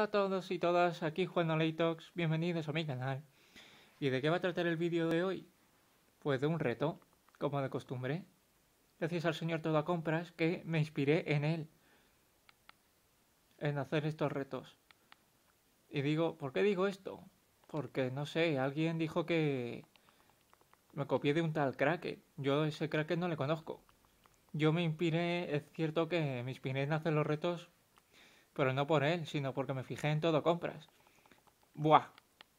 Hola a todos y todas, aquí Juan Leitox, bienvenidos a mi canal. ¿Y de qué va a tratar el vídeo de hoy? Pues de un reto, como de costumbre. Gracias al señor Toda Compras que me inspiré en él. En hacer estos retos. Y digo, ¿por qué digo esto? Porque, no sé, alguien dijo que me copié de un tal crack. Yo ese crack no le conozco. Yo me inspiré, es cierto que me inspiré en hacer los retos pero no por él, sino porque me fijé en todo compras. Buah,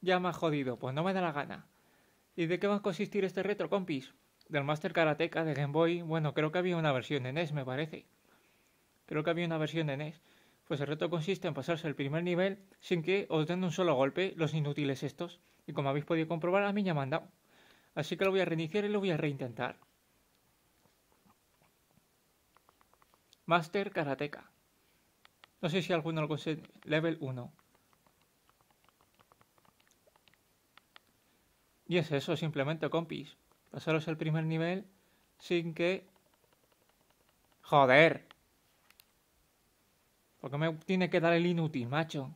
ya me ha jodido, pues no me da la gana. ¿Y de qué va a consistir este reto, compis? Del Master Karateka de Game Boy, bueno, creo que había una versión en NES, me parece. Creo que había una versión de NES. Pues el reto consiste en pasarse el primer nivel sin que os den un solo golpe los inútiles estos. Y como habéis podido comprobar, a mí ya me han dado. Así que lo voy a reiniciar y lo voy a reintentar. Master Karateka. No sé si alguno lo consigue. Level 1. Y es eso, simplemente, compis. Pasaros el primer nivel sin que... Joder. Porque me tiene que dar el inútil, macho.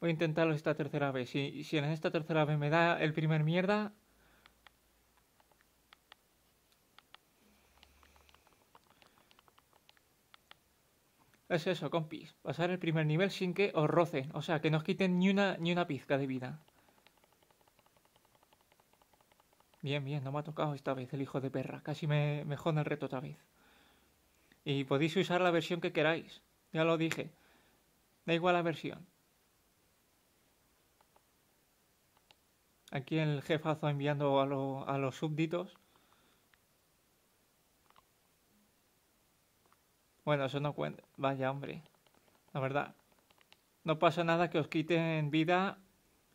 Voy a intentarlo esta tercera vez. Si, si en esta tercera vez me da el primer mierda, Es eso, compis. Pasar el primer nivel sin que os rocen. O sea, que no os quiten ni una, ni una pizca de vida. Bien, bien, no me ha tocado esta vez el hijo de perra. Casi me, me jode el reto otra vez. Y podéis usar la versión que queráis. Ya lo dije. Da igual la versión. Aquí el jefazo enviando a, a los súbditos. Bueno, eso no cuenta. Vaya, hombre. La verdad. No pasa nada que os quiten vida.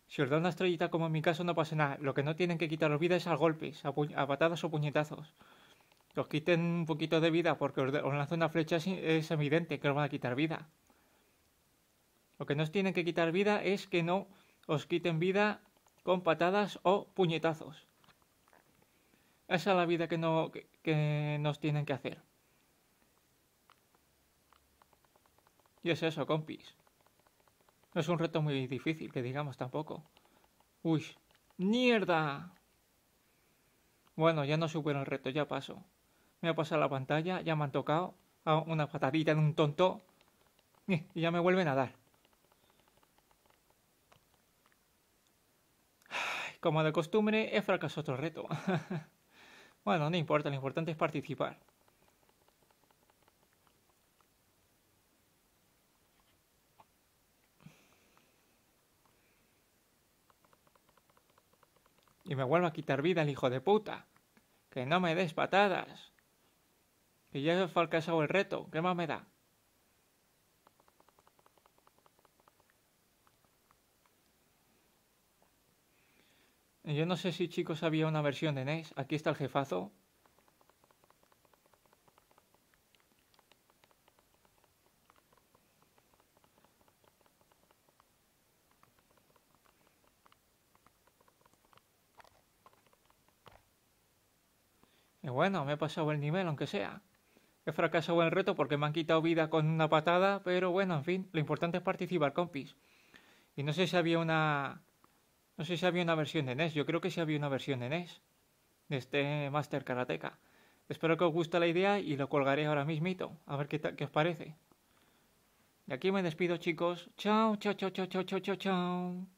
Si os da una estrellita como en mi caso, no pasa nada. Lo que no tienen que quitaros vida es a golpes, a, patadas o puñetazos. Que os quiten un poquito de vida porque os, lanza una flecha es, evidente que os van a quitar vida. Lo que no os tienen que quitar vida es que no os quiten vida con patadas o puñetazos. Esa es la vida que, no, que nos tienen que hacer. Y es eso, compis. No es un reto muy difícil, que digamos tampoco. Uy, ¡mierda! Bueno, ya no supero el reto, ya paso. Me ha pasado la pantalla, ya me han tocado una patadita de un tonto y ya me vuelven a dar. Como de costumbre, he fracasado otro reto. bueno, no importa, lo importante es participar. Y me vuelvo a quitar vida el hijo de puta. Que no me des patadas. Que ya he fracasado el reto. ¿Qué más me da? Yo no sé si chicos había una versión de NES. Aquí está el jefazo. Bueno, me he pasado el nivel, aunque sea. He fracasado el reto porque me han quitado vida con una patada, pero bueno, en fin, lo importante es participar, compis. Y no sé si había una... No sé si había una versión de NES, yo creo que sí había una versión de NES, de este Master Karateka. Espero que os guste la idea y lo colgaré ahora mismito, a ver qué, qué os parece. Y aquí me despido chicos. Chao, chao, chao, chao, chao, chao, chao.